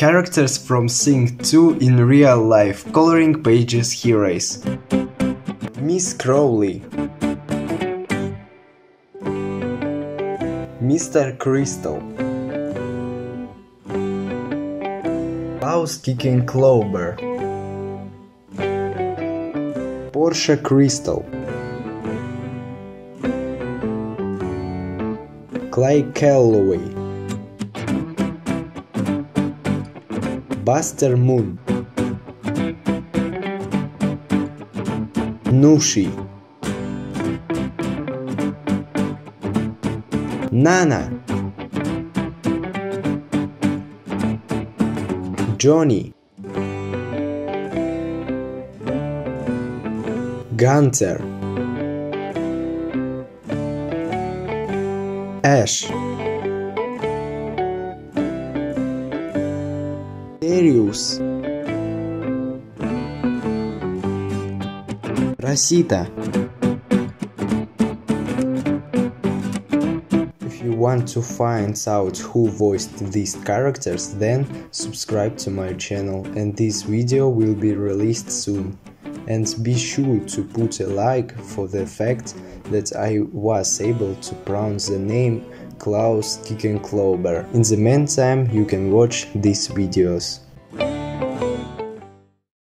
Characters from Sing 2 in real life, coloring pages he. Miss Crawly Mr. Crystal Klaus Kicking Clover Porsha Crystal Clay Calloway Buster Moon. Nooshy. Nana. Johnny. Gunter. Ash Rosita If you want to find out who voiced these characters then subscribe to my channel and this video will be released soon and be sure to put a like for the fact that I was able to pronounce the name Klaus Kickenklober. In the meantime, you can watch these videos.